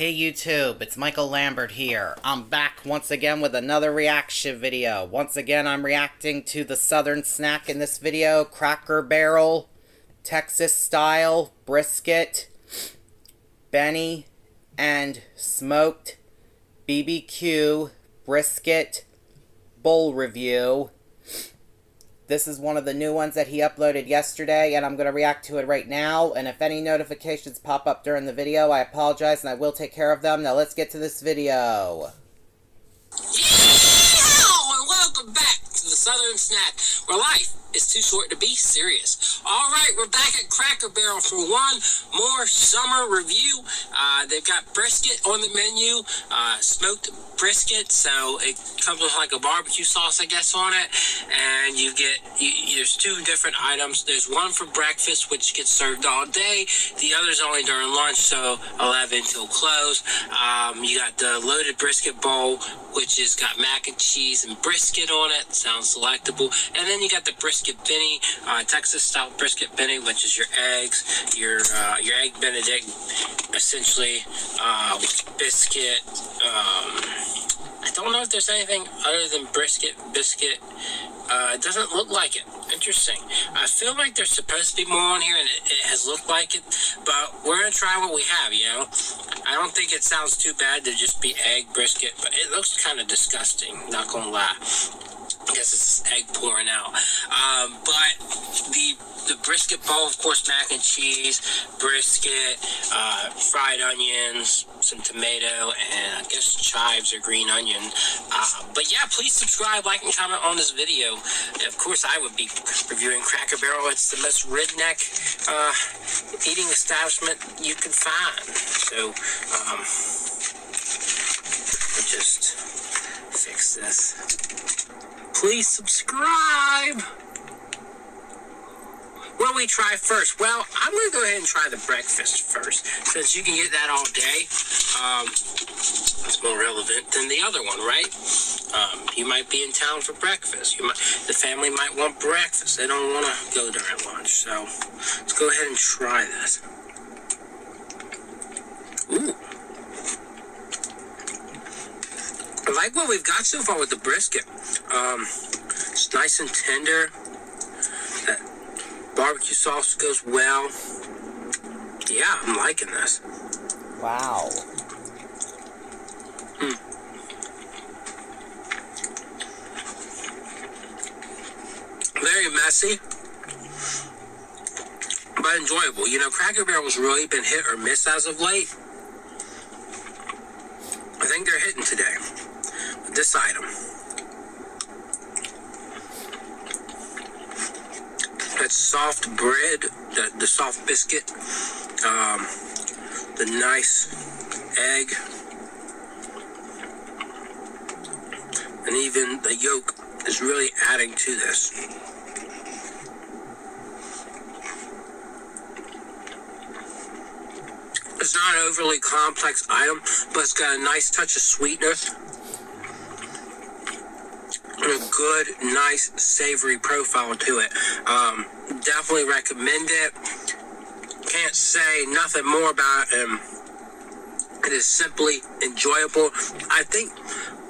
Hey YouTube, it's Michael Lambert here. I'm back once again with another reaction video. Once again, I'm reacting to the southern snack in this video, Cracker Barrel, Texas style, brisket, Benny, and smoked BBQ brisket bowl review. This is one of the new ones that he uploaded yesterday, and I'm going to react to it right now. And if any notifications pop up during the video, I apologize, and I will take care of them. Now let's get to this video. Yeehaw! And welcome back to the Southern Snack, where life is too short to be serious. All right, we're back at Cracker Barrel for one more summer review. Uh, they've got brisket on the menu, uh, smoked brisket, so it comes with like a barbecue sauce, I guess, on it. And you get, you, there's two different items. There's one for breakfast, which gets served all day. The other's only during lunch, so 11 till close. Um, you got the loaded brisket bowl, which has got mac and cheese and brisket on it. Sounds delectable. And then you got the brisket brisket Benny, uh, Texas style brisket Benny, which is your eggs, your uh, your egg Benedict, essentially uh, biscuit. Um, I don't know if there's anything other than brisket biscuit. Uh, it doesn't look like it. Interesting. I feel like there's supposed to be more on here, and it, it has looked like it. But we're gonna try what we have. You know, I don't think it sounds too bad to just be egg brisket, but it looks kind of disgusting. Not gonna lie. I guess it's egg pouring out. Um, but the the brisket bowl, of course, mac and cheese, brisket, uh, fried onions, some tomato, and I guess chives or green onion. Uh, but yeah, please subscribe, like, and comment on this video. And of course, I would be reviewing Cracker Barrel. It's the most redneck uh, eating establishment you can find. So, um, just fix this please subscribe. What do we try first? Well, I'm going to go ahead and try the breakfast first, since you can get that all day. Um, it's more relevant than the other one, right? Um, you might be in town for breakfast. You might, the family might want breakfast. They don't want to go during lunch. So let's go ahead and try this. Ooh. I like what we've got so far with the brisket. Um, it's nice and tender. That barbecue sauce goes well. Yeah, I'm liking this. Wow. Mm. Very messy, but enjoyable. You know, Cracker Barrel's really been hit or miss as of late. I think they're hitting today this item. That soft bread, the, the soft biscuit, um, the nice egg, and even the yolk is really adding to this. It's not an overly complex item, but it's got a nice touch of sweetness good, nice, savory profile to it. Um, definitely recommend it. Can't say nothing more about it. Um, it is simply enjoyable. I think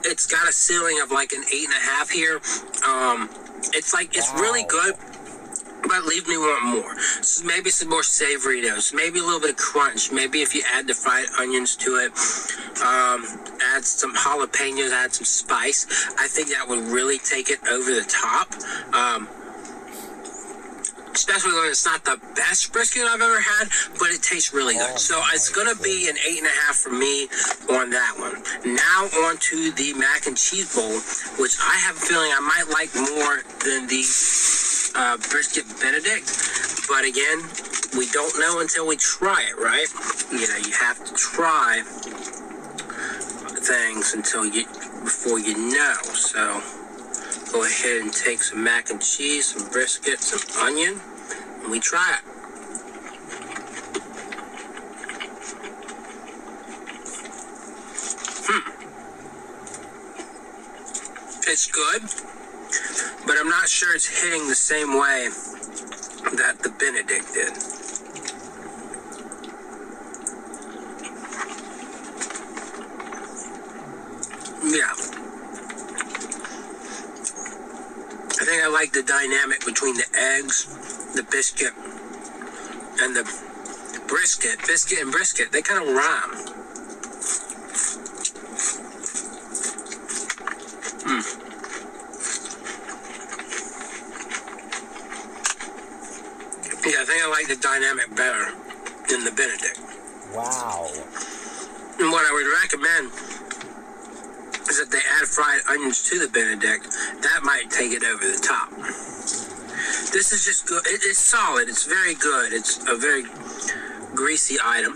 it's got a ceiling of like an eight and a half here. Um, it's like it's wow. really good but leave me wanting more. So maybe some more savory notes, maybe a little bit of crunch. Maybe if you add the fried onions to it, um, add some jalapenos, add some spice. I think that would really take it over the top. Um, especially when it's not the best brisket I've ever had, but it tastes really good. So it's gonna be an eight and a half for me on that one. Now on to the mac and cheese bowl, which I have a feeling I might like more than the uh, brisket Benedict. But again, we don't know until we try it, right? You know, you have to try things until you before you know. So go ahead and take some mac and cheese, some brisket, some onion, and we try it. Hmm. It's good, but I'm not sure it's hitting the same way that the Benedict did. Yeah. I think I like the dynamic between the eggs, the biscuit, and the brisket. Biscuit and brisket, they kind of rhyme. Yeah, I think I like the dynamic better than the Benedict. Wow. And what I would recommend is that they add fried onions to the Benedict. That might take it over the top. This is just good. It, it's solid. It's very good. It's a very greasy item.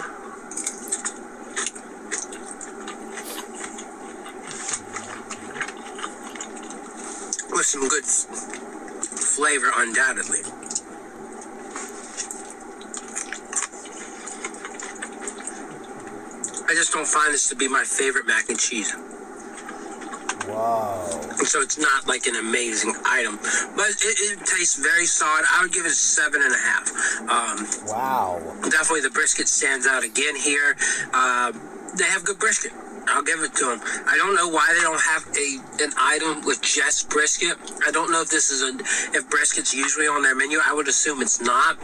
With some good flavor, undoubtedly. I just don't find this to be my favorite mac and cheese. Whoa. So it's not like an amazing item, but it, it tastes very solid. I would give it a seven and a half. Um, Wow. definitely the brisket stands out again here. Uh, they have good brisket. I'll give it to them. I don't know why they don't have a an item with just brisket. I don't know if this is a if brisket's usually on their menu. I would assume it's not.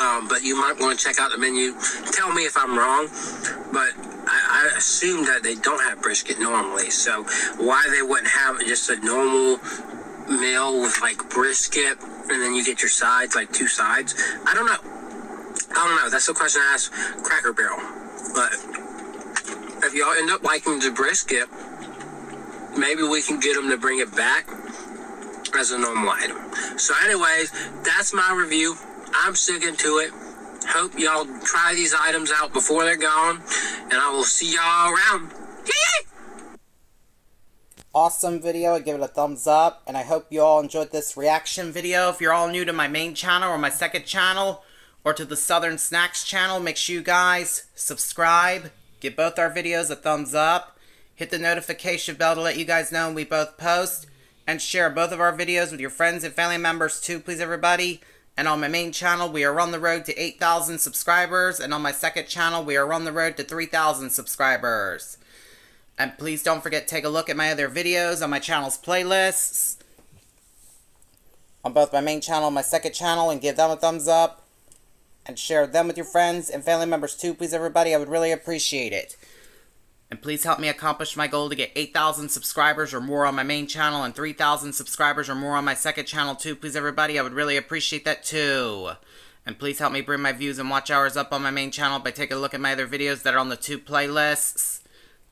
Um, but you might want to check out the menu. Tell me if I'm wrong. But I, I assume that they don't have brisket normally. So why they wouldn't have just a normal meal with like brisket and then you get your sides, like two sides? I don't know. I don't know. That's the question I asked Cracker Barrel. But if y'all end up liking the brisket, maybe we can get them to bring it back as a normal item. So, anyways, that's my review. I'm sticking to it. Hope y'all try these items out before they're gone, and I will see y'all around. Awesome video. Give it a thumbs up. And I hope you all enjoyed this reaction video. If you're all new to my main channel or my second channel or to the Southern Snacks channel, make sure you guys subscribe. Give both our videos a thumbs up. Hit the notification bell to let you guys know when we both post. And share both of our videos with your friends and family members too, please everybody. And on my main channel, we are on the road to 8,000 subscribers. And on my second channel, we are on the road to 3,000 subscribers. And please don't forget to take a look at my other videos on my channel's playlists. On both my main channel and my second channel and give them a thumbs up. And share them with your friends and family members too, please everybody. I would really appreciate it. And please help me accomplish my goal to get 8,000 subscribers or more on my main channel and 3,000 subscribers or more on my second channel too, please everybody. I would really appreciate that too. And please help me bring my views and watch hours up on my main channel by taking a look at my other videos that are on the two playlists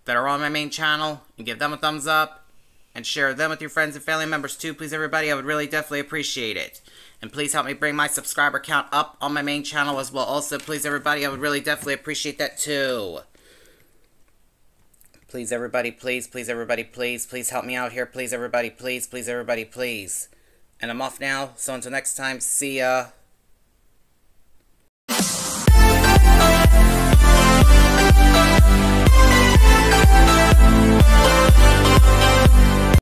that are on my main channel and give them a thumbs up and share them with your friends and family members too, please everybody. I would really definitely appreciate it. And please help me bring my subscriber count up on my main channel as well. Also, please everybody, I would really definitely appreciate that too. Please everybody, please, please everybody, please, please help me out here. Please everybody, please, please everybody, please. And I'm off now, so until next time, see ya.